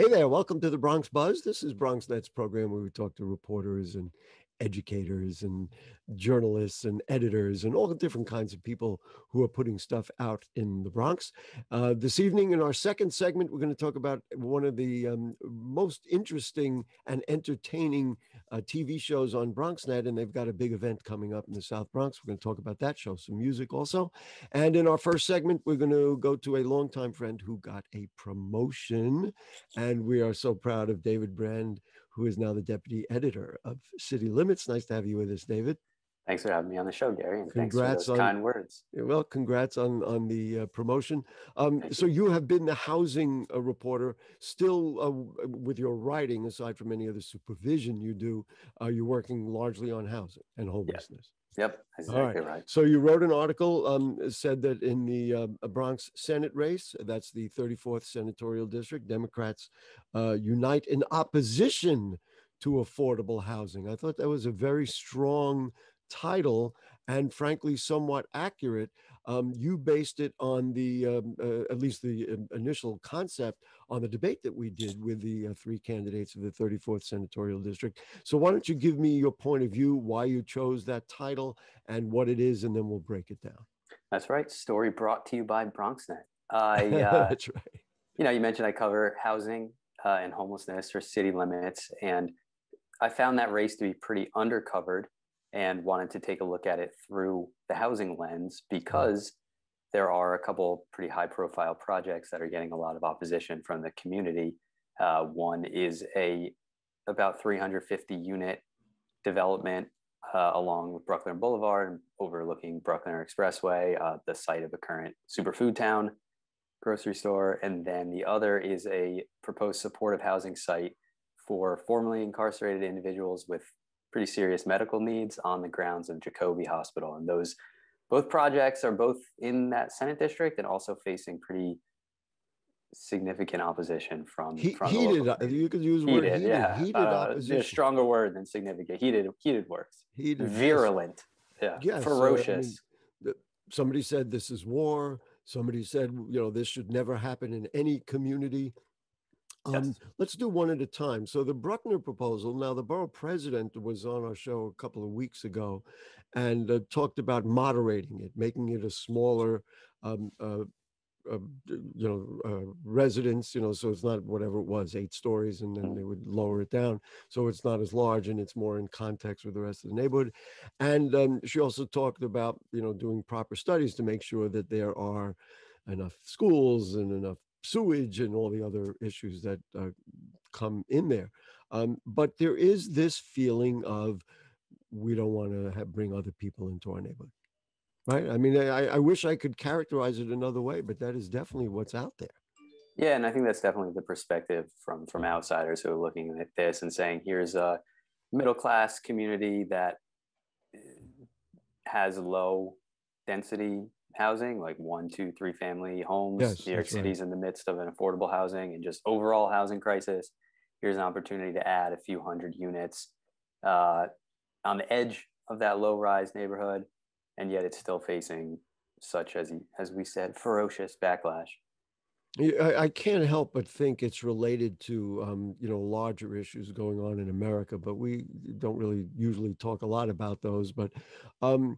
Hey there, welcome to the Bronx Buzz. This is BronxNet's program where we talk to reporters and educators and journalists and editors and all the different kinds of people who are putting stuff out in the Bronx. Uh, this evening, in our second segment, we're going to talk about one of the um, most interesting and entertaining uh, TV shows on BronxNet, and they've got a big event coming up in the South Bronx. We're going to talk about that show, some music also. And in our first segment, we're going to go to a longtime friend who got a promotion, and we are so proud of David Brand who is now the deputy editor of City Limits. Nice to have you with us, David. Thanks for having me on the show, Gary, and congrats thanks for those on, kind words. Well, congrats on on the uh, promotion. Um, so you. you have been the housing uh, reporter, still uh, with your writing, aside from any other supervision you do. Are uh, you working largely on housing and homelessness? Yep, exactly right. right. So you wrote an article um, said that in the uh, Bronx Senate race, that's the 34th senatorial district, Democrats uh, unite in opposition to affordable housing. I thought that was a very strong title and frankly somewhat accurate. Um, you based it on the, um, uh, at least the initial concept, on the debate that we did with the uh, three candidates of the 34th senatorial district. So why don't you give me your point of view, why you chose that title, and what it is, and then we'll break it down. That's right. Story brought to you by BronxNet. I, uh, That's right. You know, you mentioned I cover housing uh, and homelessness or city limits, and I found that race to be pretty undercovered and wanted to take a look at it through the housing lens because there are a couple pretty high profile projects that are getting a lot of opposition from the community. Uh, one is a about 350 unit development uh, along with Bruckner Boulevard overlooking Bruckner Expressway, uh, the site of a current Super Foodtown grocery store. And then the other is a proposed supportive housing site for formerly incarcerated individuals with pretty serious medical needs on the grounds of Jacobi Hospital. And those both projects are both in that Senate district and also facing pretty significant opposition from, he, from heated. You could use heated, word heated. Yeah, heated uh, opposition. A stronger word than significant. Heated. Heated works. Heated. Virulent. Yeah. Yes, Ferocious. I mean, somebody said this is war. Somebody said you know this should never happen in any community. Um, yes. Let's do one at a time. So the Bruckner proposal. Now, the borough president was on our show a couple of weeks ago, and uh, talked about moderating it, making it a smaller, um, uh, uh, you know, uh, residence. You know, so it's not whatever it was, eight stories, and then they would lower it down, so it's not as large and it's more in context with the rest of the neighborhood. And um, she also talked about you know doing proper studies to make sure that there are enough schools and enough sewage and all the other issues that uh, come in there. Um, but there is this feeling of we don't want to bring other people into our neighborhood, right? I mean, I, I wish I could characterize it another way, but that is definitely what's out there. Yeah, and I think that's definitely the perspective from from outsiders who are looking at this and saying, here's a middle class community that eh, has low density housing, like one, two, three family homes. Yes, New York City's right. in the midst of an affordable housing and just overall housing crisis. Here's an opportunity to add a few hundred units uh, on the edge of that low rise neighborhood. And yet it's still facing such as, as we said, ferocious backlash. I, can't help but think it's related to um, you know larger issues going on in America, but we don't really usually talk a lot about those. But um,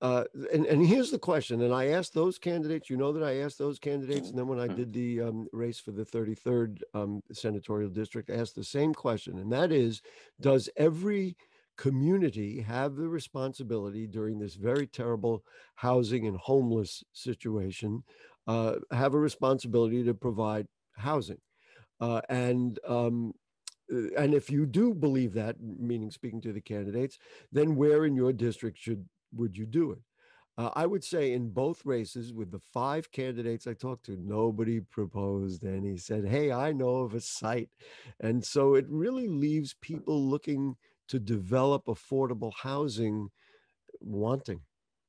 uh, and, and here's the question, and I asked those candidates, you know that I asked those candidates, and then when I mm-hmm. did the um, race for the 33rd um, senatorial district, I asked the same question, and that is, does every community have the responsibility during this very terrible housing and homeless situation, uh, have a responsibility to provide housing? Uh, and um, uh, and if you do believe that, meaning speaking to the candidates, then where in your district should would you do it? Uh, I would say in both races, with the five candidates I talked to, nobody proposed and he said, Hey, I know of a site. And so it really leaves people looking to develop affordable housing wanting.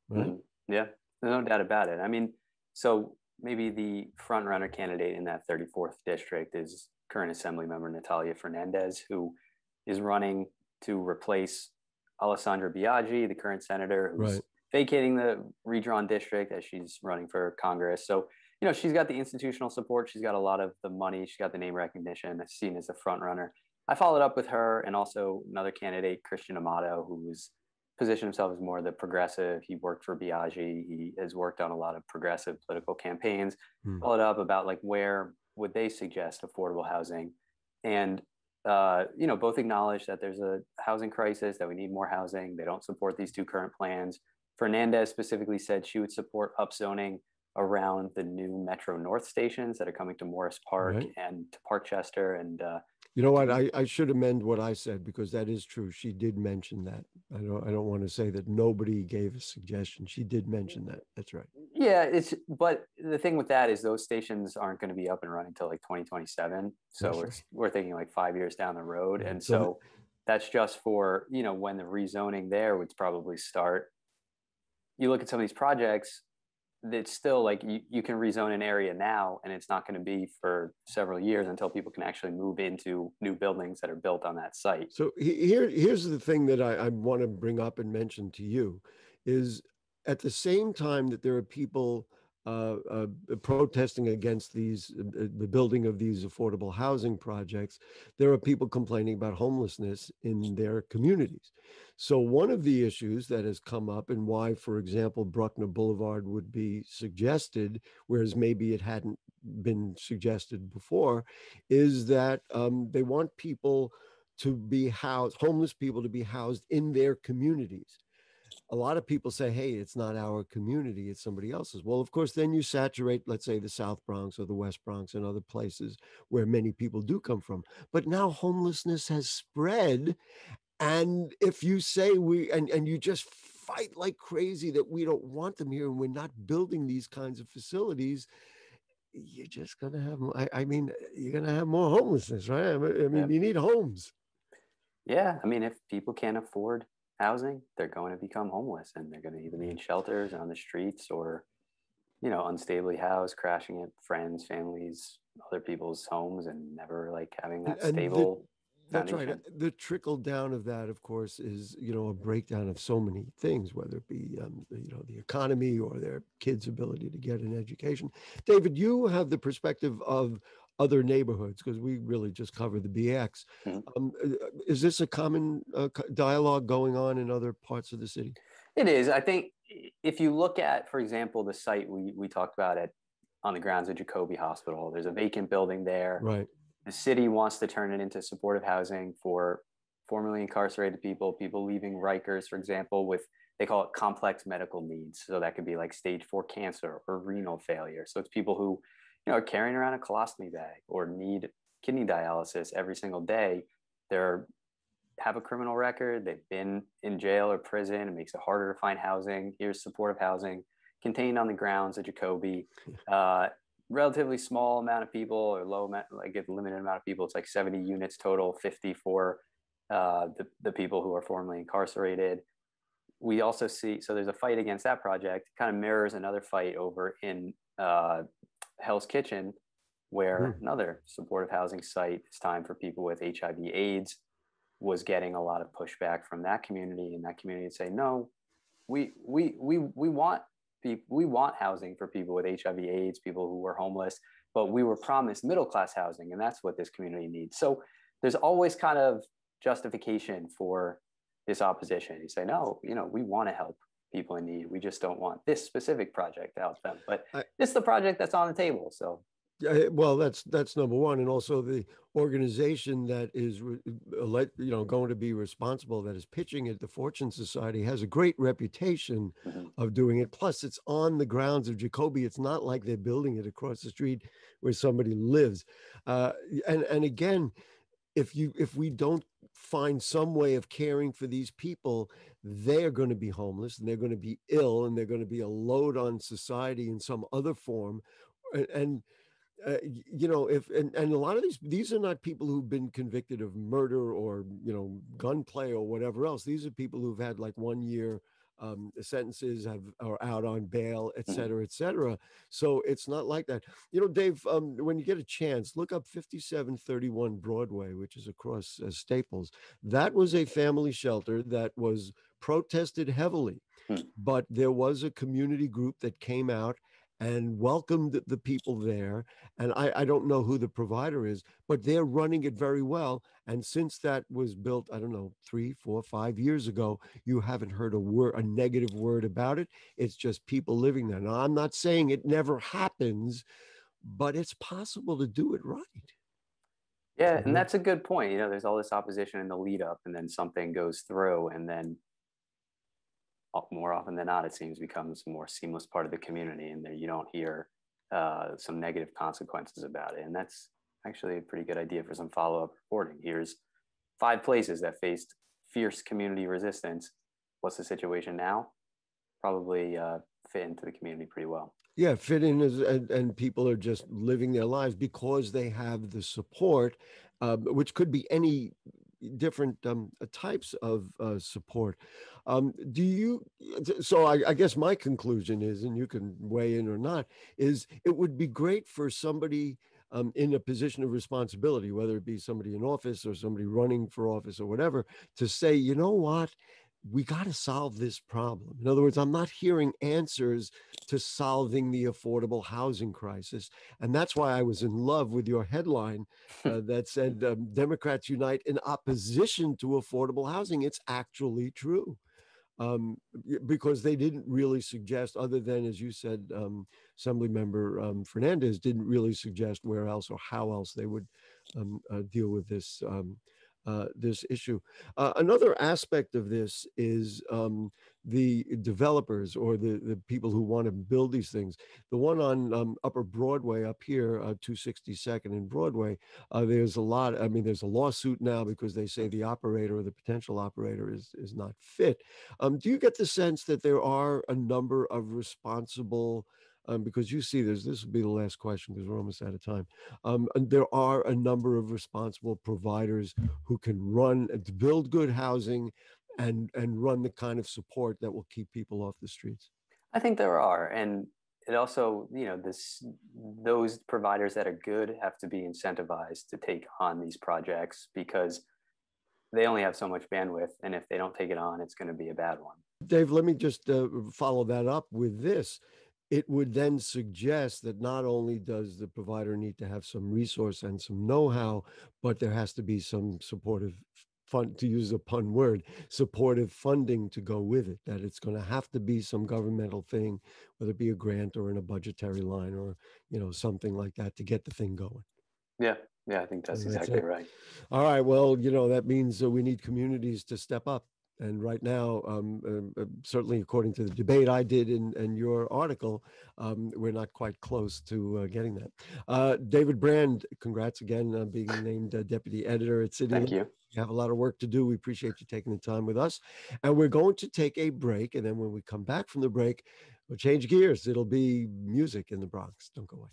Right? Mm-hmm. Yeah, no doubt about it. I mean, so maybe the front runner candidate in that 34th district is current Assembly member Natalia Fernandez, who is running to replace Alessandra Biaggi, the current senator, who's right. vacating the redrawn district as she's running for Congress. So you know, she's got the institutional support. She's got a lot of the money. She's got the name recognition. Seen as a front runner. I followed up with her and also another candidate, Christian Amato, who's positioned himself as more of the progressive. He worked for Biaggi. He has worked on a lot of progressive political campaigns. Hmm. Followed up about like where would they suggest affordable housing, and uh, you know both acknowledge that there's a housing crisis, that we need more housing. They don't support these two current plans. Fernandez specifically said she would support upzoning around the new Metro North stations that are coming to Morris Park right. and to Parkchester and uh, you know what? I, I should amend what I said because that is true. She did mention that. I don't I don't want to say that nobody gave a suggestion. She did mention that. That's right. Yeah, it's but the thing with that is those stations aren't going to be up and running until like 2027. So we're we're thinking like five years down the road. And so, so that's just for, you know, when the rezoning there would probably start. You look at some of these projects, it's still like you, you can rezone an area now and it's not going to be for several years until people can actually move into new buildings that are built on that site. So here here's the thing that i, I want to bring up and mention to you is at the same time that there are people uh, uh, protesting against these uh, the building of these affordable housing projects there are people complaining about homelessness in their communities. So one of the issues that has come up and why for example bruckner boulevard would be suggested whereas maybe it hadn't been suggested before is that um, they want people to be housed homeless people to be housed in their communities a lot of people say, hey, it's not our community, it's somebody else's. Well, of course, then you saturate, let's say, the South Bronx or the West Bronx and other places where many people do come from. But now homelessness has spread. And if you say we, and, and you just fight like crazy that we don't want them here and we're not building these kinds of facilities, you're just going to have, I, I, mean, you're going to have more homelessness, right? I mean, yeah. you need homes. Yeah. I mean, if people can't afford housing, they're going to become homeless and they're going to either be in shelters on the streets or, you know, unstably housed, crashing at friends, families, other people's homes and never like having that and stable. The, that's right. The trickle down of that, of course, is you know a breakdown of so many things, whether it be um, you know the economy or their kids' ability to get an education. David, you have the perspective of other neighborhoods because we really just cover the BX. Um, uh, is this a common uh, dialogue going on in other parts of the city? It is. I think if you look at, for example, the site we, we talked about at on the grounds of Jacobi Hospital, there's a vacant building there. Right. The city wants to turn it into supportive housing for formerly incarcerated people, people leaving Rikers, for example, with they call it complex medical needs. So that could be like stage four cancer or renal failure. So it's people who you know, are carrying around a colostomy bag or need kidney dialysis every single day, they're have a criminal record, they've been in jail or prison, it makes it harder to find housing. Here's supportive housing contained on the grounds at Jacobi. Uh, relatively small amount of people or low amount, like a limited amount of people. It's like 70 units total, 50 for uh, the, the people who are formerly incarcerated. We also see, so there's a fight against that project, kind of mirrors another fight over in uh, Hell's Kitchen, where mm. another supportive housing site is time for people with HIV AIDS was getting a lot of pushback from that community and that community would say, no, we, we, we, we want people, we want housing for people with HIV AIDS, people who were homeless, but we were promised middle-class housing and that's what this community needs. So there's always kind of justification for this opposition. You say, no, you know, we want to help people in need. We just don't want this specific project to help them. But I, it's the project that's on the table. So yeah, well, that's that's number one, and also the organization that is, you know, going to be responsible that is pitching it, the Fortune Society, has a great reputation mm-hmm. of doing it. Plus, it's on the grounds of Jacobi. It's not like they're building it across the street where somebody lives. Uh, and and again, if you if we don't find some way of caring for these people they're going to be homeless and they're going to be ill and they're going to be a load on society in some other form and, and uh, you know if and, and a lot of these these are not people who've been convicted of murder or you know gunplay or whatever else. These are people who've had like one year um, sentences have are out on bail, et mm-hmm. cetera, et cetera. So it's not like that. You know, Dave, um, when you get a chance, look up 5731 Broadway, which is across uh, Staples. That was a family shelter that was protested heavily, hmm. but there was a community group that came out and welcomed the people there. And I, I don't know who the provider is, but they're running it very well. And since that was built, I don't know, three, four, five years ago, you haven't heard a word, a negative word about it. It's just people living there. Now, I'm not saying it never happens, but it's possible to do it right. Yeah, and mm-hmm. that's a good point. You know, there's all this opposition in the lead up, and then something goes through, and then more often than not, it seems becomes a more seamless part of the community, and there you don't hear uh, some negative consequences about it. And that's actually a pretty good idea for some follow up reporting. Here's five places that faced fierce community resistance. What's the situation now? Probably uh, fit into the community pretty well. Yeah, fit in as, and, and people are just living their lives because they have the support, uh, which could be any different um, types of uh, support. Um, do you? So I, I, guess my conclusion is, and you can weigh in or not, is it would be great for somebody um, in a position of responsibility, whether it be somebody in office or somebody running for office or whatever, to say, you know what, we got to solve this problem. In other words, I'm not hearing answers to solving the affordable housing crisis. And that's why I was in love with your headline uh, that said um, Democrats unite in opposition to affordable housing. It's actually true um, because they didn't really suggest, other than, as you said, um, Assemblymember um, Fernandez didn't really suggest where else or how else they would um, uh, deal with this um, uh, this issue. Uh, another aspect of this is um, the developers or the, the people who want to build these things. The one on um, Upper Broadway up here, uh, 262nd and Broadway, uh, there's a lot. I mean, there's a lawsuit now because they say the operator or the potential operator is is not fit. Um, do you get the sense that there are a number of responsible um, because you see this, this will be the last question because we're almost out of time. Um, and there are a number of responsible providers who can run, build good housing and, and run the kind of support that will keep people off the streets. I think there are. And it also, you know, this, those providers that are good have to be incentivized to take on these projects because they only have so much bandwidth. And if they don't take it on, it's going to be a bad one. Dave, let me just uh, follow that up with this it would then suggest that not only does the provider need to have some resource and some know-how, but there has to be some supportive fund, to use a pun word, supportive funding to go with it, that it's going to have to be some governmental thing, whether it be a grant or in a budgetary line or, you know, something like that to get the thing going. Yeah. Yeah, I think that's, that's exactly it. right. All right. Well, you know, that means uh, we need communities to step up and right now, um, uh, uh, certainly according to the debate I did in, in your article, um, we're not quite close to uh, getting that. Uh, David Brand, congrats again on being named uh, deputy editor at City. Thank you. You have a lot of work to do. We appreciate you taking the time with us. And we're going to take a break. And then when we come back from the break, we'll change gears. It'll be music in the Bronx. Don't go away.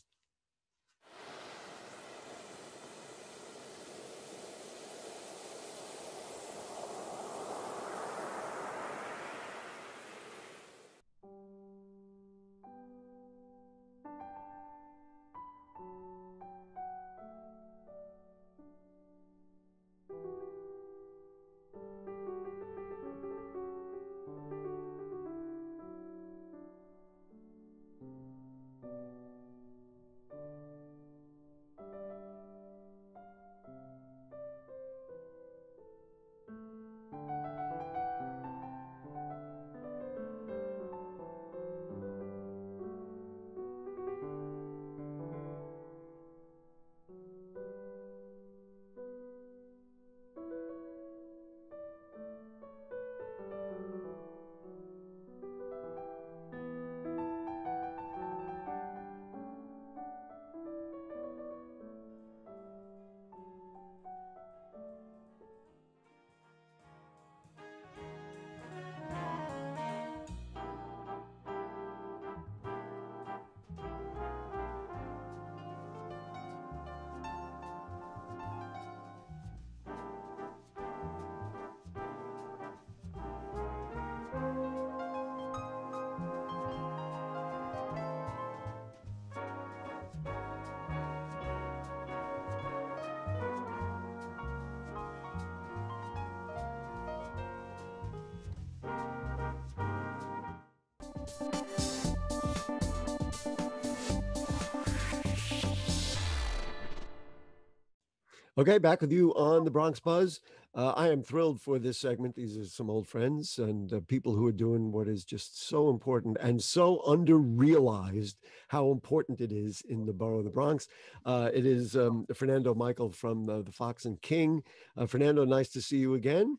Okay, back with you on the Bronx Buzz. Uh, I am thrilled for this segment. These are some old friends and uh, people who are doing what is just so important and so under realized how important it is in the borough of the Bronx. Uh, it is um, Fernando Michael from uh, the Fox and King. Uh, Fernando, nice to see you again.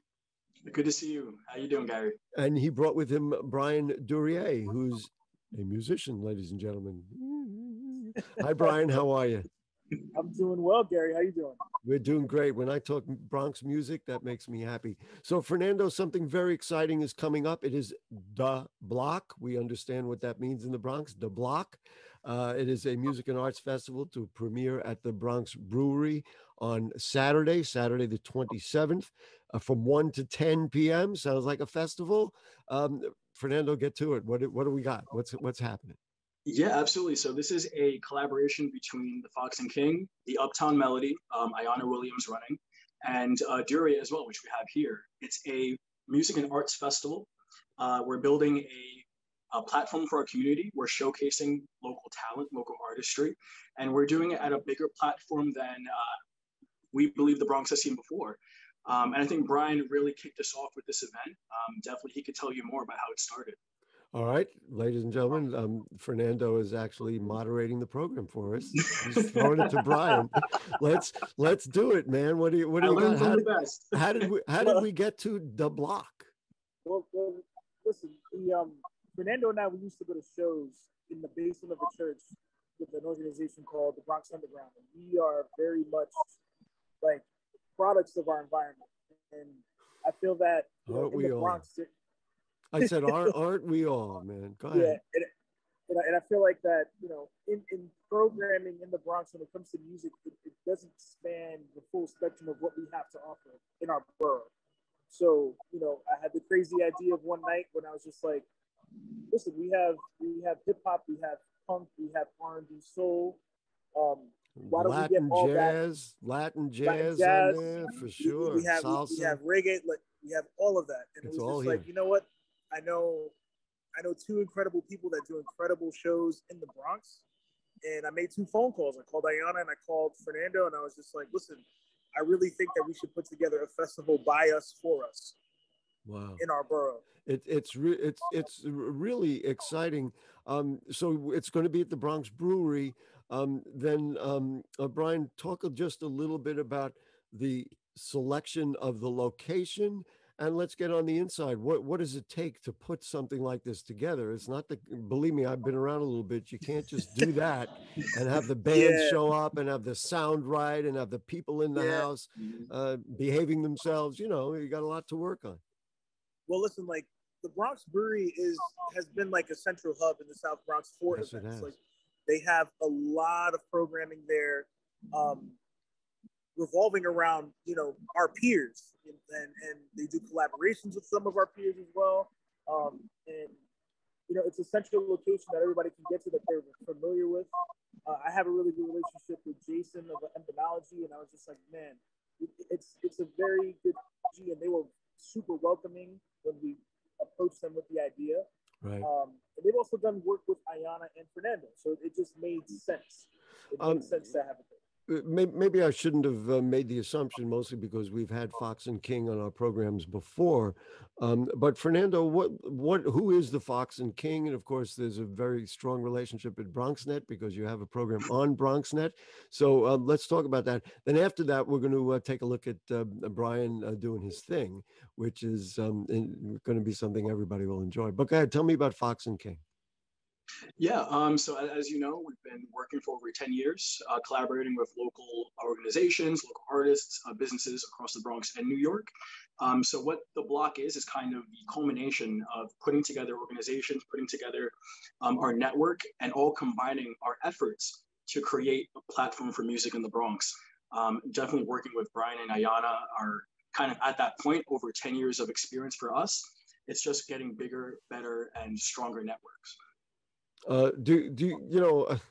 Good to see you. How you doing, Gary? And he brought with him Bryan Durieux, who's a musician, ladies and gentlemen. Hi, Bryan. How are you? I'm doing well, Gary. How you doing? We're doing great. When I talk Bronx music, that makes me happy. So, Fernando, something very exciting is coming up. It is the Block. We understand what that means in the Bronx. The Block. Uh, it is a music and arts festival to premiere at the Bronx Brewery on Saturday, Saturday the 27th, uh, from 1 to 10 p.m. Sounds like a festival. Um, Fernando, get to it. What what do we got? What's what's happening? Yeah, absolutely. So this is a collaboration between the Fox and King, the Uptown Melody, um, Williams running, and uh, Durieux as well, which we have here. It's a music and arts festival. Uh, we're building a, a, platform for our community. We're showcasing local talent, local artistry, and we're doing it at a bigger platform than uh, we believe the Bronx has seen before. Um, and I think Bryan really kicked us off with this event. Um, definitely, he could tell you more about how it started. All right, ladies and gentlemen, um, Fernando is actually moderating the program for us. He's throwing it to Bryan. Let's let's do it, man. What do you what do you got? How, how, did we how did we get to the block? Well, well listen, the, um, Fernando and I we used to go to shows in the basement of the church with an organization called the Bronx Underground, and we are very much like products of our environment, and I feel that you know, in the Bronx. I said, aren't, aren't we all, man? Go ahead. Yeah, and, and, I, and I feel like that, you know, in, in programming in the Bronx when it comes to music, it, it doesn't span the full spectrum of what we have to offer in our borough. So, you know, I had the crazy idea of one night when I was just like, listen, we have we have hip hop, we have punk, we have R and B soul. Um, why don't Latin we get all jazz, that? Latin jazz, Latin jazz there for sure. We, we have Salsa. we, have reggae, like we have all of that, and it's it was just here. like, you know what? I know I know two incredible people that do incredible shows in the Bronx. And I made two phone calls. I called Ayana and I called Fernando, and I was just like, listen, I really think that we should put together a festival by us for us. Wow. In our borough. It, it's re- it's it's really exciting. Um, so it's going to be at the Bronx Brewery. Um, then um, uh, Bryan, talk just a little bit about the selection of the location and let's get on the inside. What what does it take to put something like this together? It's not the believe me, I've been around a little bit. You can't just do that and have the band yeah. show up and have the sound right and have the people in the yeah. house mm-hmm. uh, behaving themselves. You know, you got a lot to work on. Well, listen, like the Bronx Brewery is has been like a central hub in the South Bronx for yes, events. Like they have a lot of programming there. Um, revolving around you know our peers. And, and, and they do collaborations with some of our peers as well. Um, and you know it's a central location that everybody can get to that they're familiar with. Uh, i have a really good relationship with jason of Embanology, and i was just like man it's it's a very good G, and they were super welcoming when we approached them with the idea. Right. Um, and they've also done work with ayana and fernando so it just made sense. It um, made sense to have it there maybe I shouldn't have uh, made the assumption, mostly because we've had Fox and King on our programs before. Um, but Fernando, what what who is the Fox and King? And of course, there's a very strong relationship at BronxNet because you have a program on BronxNet. So uh, let's talk about that. Then after that, we're going to uh, take a look at uh, Bryan uh, doing his thing, which is um, going to be something everybody will enjoy. But go ahead, tell me about Fox and King. Yeah, um, so as you know, we've been working for over 10 years, uh, collaborating with local organizations, local artists, uh, businesses across the Bronx and New York. Um, so what the block is, is kind of the culmination of putting together organizations, putting together um, our network, and all combining our efforts to create a platform for music in the Bronx. Um, definitely working with Bryan and Ayana are kind of at that point over 10 years of experience for us. It's just getting bigger, better, and stronger networks. Uh, do do you know?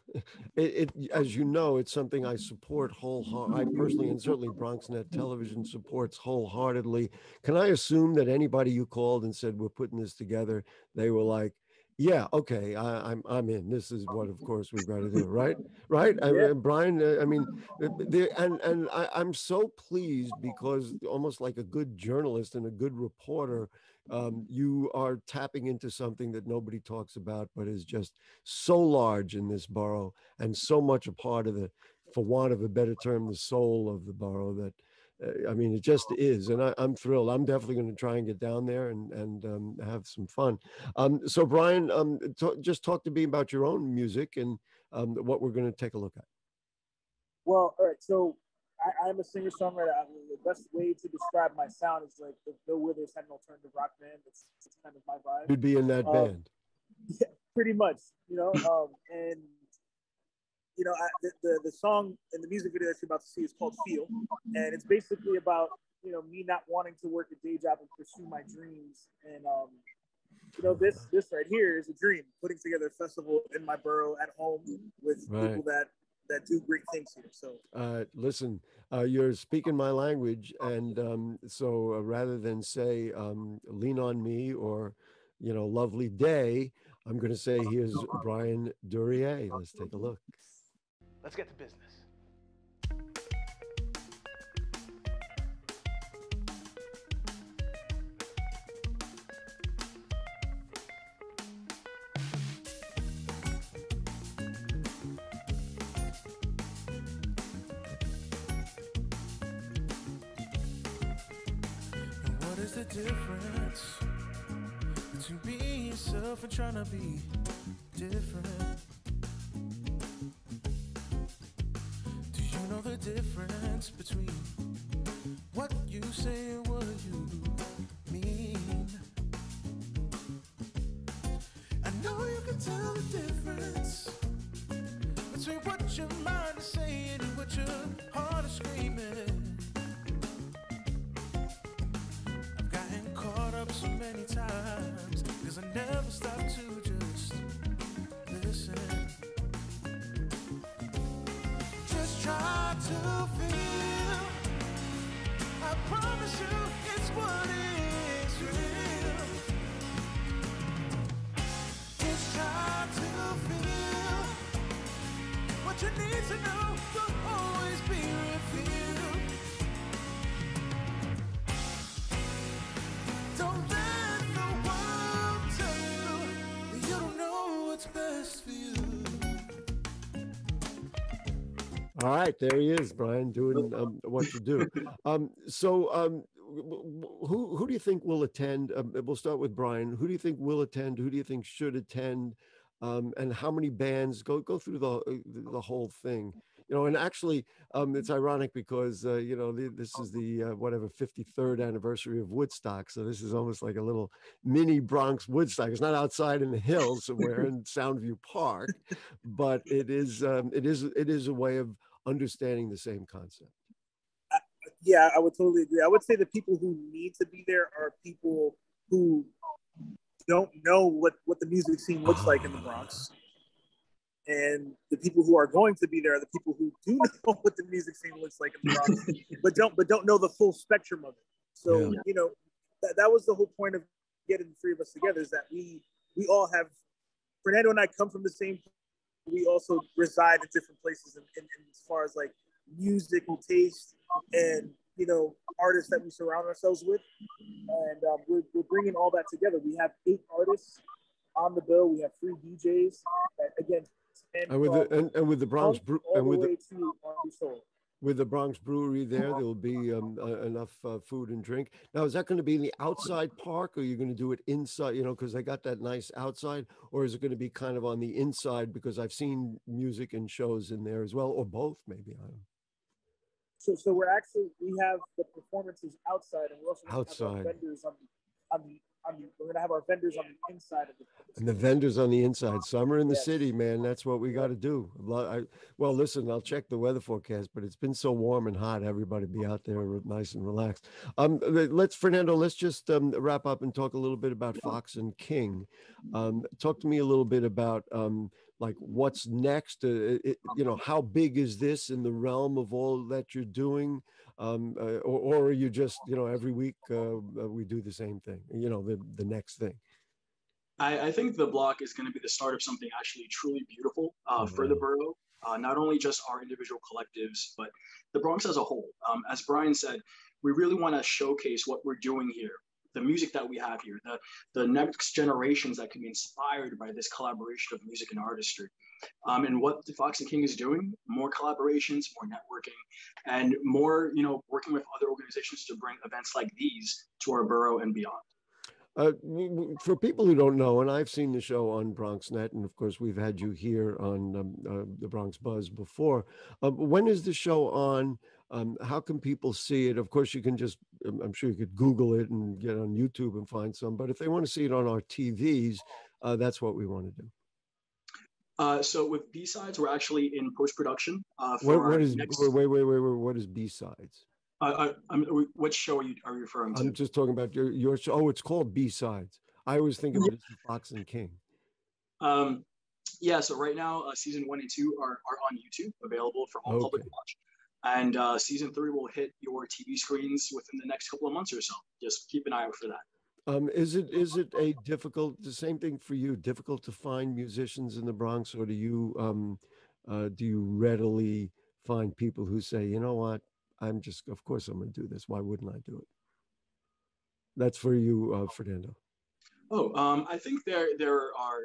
It, it, as you know, it's something I support wholeheartedly. I personally, and certainly BronxNet Television supports wholeheartedly. Can I assume that anybody you called and said we're putting this together, they were like, Yeah. Okay. I, am I'm, I'm in. This is what, of course, we've got to do. Right. Right. I, yeah. Bryan. Uh, I mean, there and and I, I'm so pleased because almost like a good journalist and a good reporter, um, you are tapping into something that nobody talks about, but is just so large in this borough and so much a part of the, for want of a better term, the soul of the borough that uh, I mean, it just is, and I, am thrilled. I'm definitely going to try and get down there and and um, have some fun. Um, so, Bryan, um, just talk to me about your own music and um, what we're going to take a look at. Well, all right. So, I, am a singer songwriter. The best way to describe my sound is like if Bill Withers had an alternative rock band. It's, it's kind of my vibe. You'd be in that um, band. Yeah, pretty much. You know, um, and you know, I, the, the, the song and the music video that you're about to see is called Feel, and it's basically about you know me not wanting to work a day job and pursue my dreams. And um, you know, this this right here is a dream. Putting together a festival in my borough at home with right. people that that do great things here. So, uh, listen, uh, you're speaking my language, and um, so uh, rather than say um, "lean on me" or you know "lovely day," I'm going to say here's Bryan Durieux. Let's take a look. Let's get to business. What is the difference between being yourself and trying to be different? Do you know the difference between what you say and to feel. I promise you, it's what is real. It's time to feel what you need to know will always be revealed. All right, there he is, Bryan, doing um, what you do. Um, so, um, who who do you think will attend? Um, we'll start with Bryan. Who do you think will attend? Who do you think should attend? Um, and how many bands? Go go through the uh, the whole thing. You know, and actually, um, it's ironic because uh, you know the, this is the uh, whatever 53rd anniversary of Woodstock, so this is almost like a little mini Bronx Woodstock. It's not outside in the hills somewhere in Soundview Park, but it is it is it is a way of understanding the same concept. yeah, I would totally agree. I would say the people who need to be there are people who don't know what, what the music scene looks like in the Bronx. And the people who are going to be there are the people who do know what the music scene looks like in the Bronx, but don't but don't know the full spectrum of it. So yeah. you know, that, that was the whole point of getting the three of us together is that we we all have Fernando and I come from the same we also reside in different places in as far as like musical taste and you know artists that we surround ourselves with. And um, we're, we're bringing all that together. We have eight artists on the bill. We have three djs again and, and with the and, and with the bronx all, all and with the, the with the Bronx Brewery there, there will be um, uh, enough uh, food and drink. Now, is that going to be in the outside park, or are you going to do it inside? You know, because they got that nice outside, or is it going to be kind of on the inside? Because I've seen music and shows in there as well, or both, maybe. I don't. So, so we're actually we have the performances outside, and we also outside vendors on the, on the we're gonna have our vendors on the inside of the and the vendors on the inside. Summer in the yes. city, man. That's what we got to do. I, well, listen, I'll check the weather forecast, but it's been so warm and hot. Everybody be out there nice and relaxed. Um, let's Fernando. Let's just um, wrap up and talk a little bit about Fox and King. Um, talk to me a little bit about um, like what's next. Uh, it, you know, how big is this in the realm of all that you're doing? Um, uh, or, or are you just you know every week uh, uh, we do the same thing you know the the next thing I, I, think the block is going to be the start of something actually truly beautiful uh, mm-hmm. for the borough. Uh, not only just our individual collectives, but the Bronx as a whole. Um, as Bryan said, we really want to showcase what we're doing here, the music that we have here, the, the next generations that can be inspired by this collaboration of music and artistry. Um, and what the Fox and King is doing, more collaborations, more networking, and more, you know, working with other organizations to bring events like these to our borough and beyond. Uh, for people who don't know, and I've seen the show on BronxNet, and of course we've had you here on um, uh, the Bronx Buzz before. Uh, when is the show on? Um, how can people see it? Of course, you can just, um, I'm sure you could Google it and get on YouTube and find some, but if they want to see it on our TVs, uh, that's what we want to do. Uh, so with B sides, we're actually in post production. Uh, what, what is next... wait, wait, wait, wait, wait? What is B sides? Uh, I, uh, which show are you, are you referring to? I'm just talking about your your show. Oh, it's called B sides. I always think of it as Fox and King. Um, yeah. So right now, uh, season one and two are are on YouTube, available for all okay. public watch. And uh, season three will hit your TV screens within the next couple of months or so. Just keep an eye out for that. Um, is it is it a difficult the same thing for you? Difficult to find musicians in the Bronx, or do you um, uh, do you readily find people who say, you know what, I'm just of course I'm going to do this. Why wouldn't I do it? That's for you, uh, Fernando. Oh, um, I think there there are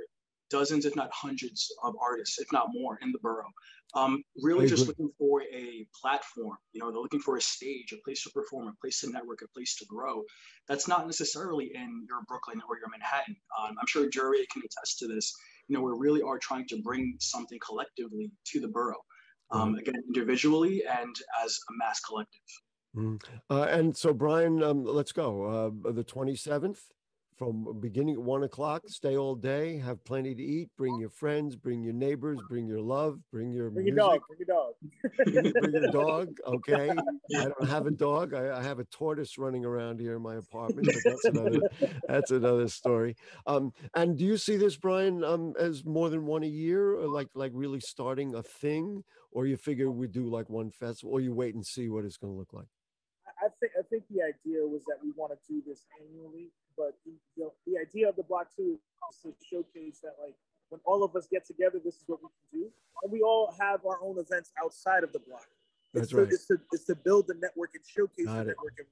dozens, if not hundreds, of artists, if not more, in the borough. Um, really just looking for a platform. You know, they're looking for a stage, a place to perform, a place to network, a place to grow. That's not necessarily in your Brooklyn or your Manhattan. Um, I'm sure Durieux can attest to this. You know, we really are trying to bring something collectively to the borough. Um, again, individually and as a mass collective. Mm. Uh, and so, Bryan, um, let's go. Uh, the 27th from beginning at one o'clock, stay all day, have plenty to eat, bring your friends, bring your neighbors, bring your love, bring your bring music. your dog, bring your dog. bring your dog. Okay. I don't have a dog. I, I, have a tortoise running around here in my apartment, but that's another that's another story. Um, and do you see this, Bryan, um, as more than one a year, or like like really starting a thing, or you figure we do like one festival, or you wait and see what it's gonna look like? Think the idea was that we want to do this annually, but the, know, the idea of the block two is to showcase that like when all of us get together, this is what we can do, and we all have our own events outside of the block. That's it's right. To, it's, to, it's to build the network and showcase Got the it. network. And,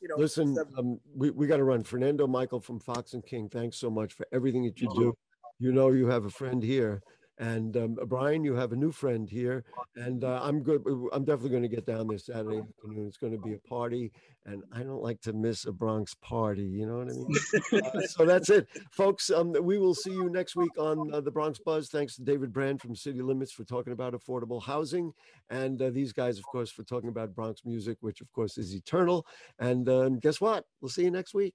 you know, Listen, um, we, we got to run. Fernando Michael from Fox and King, thanks so much for everything that you do. You know, you have a friend here and um, Bryan, you have a new friend here, and uh, I'm good. I'm definitely going to get down there Saturday afternoon. It's going to be a party, and I don't like to miss a Bronx party. You know what I mean? uh, so that's it, folks. Um, we will see you next week on uh, the Bronx Buzz. Thanks to David Brand from City Limits for talking about affordable housing, and uh, these guys, of course, for talking about Bronx music, which of course is eternal. And um, guess what? We'll see you next week.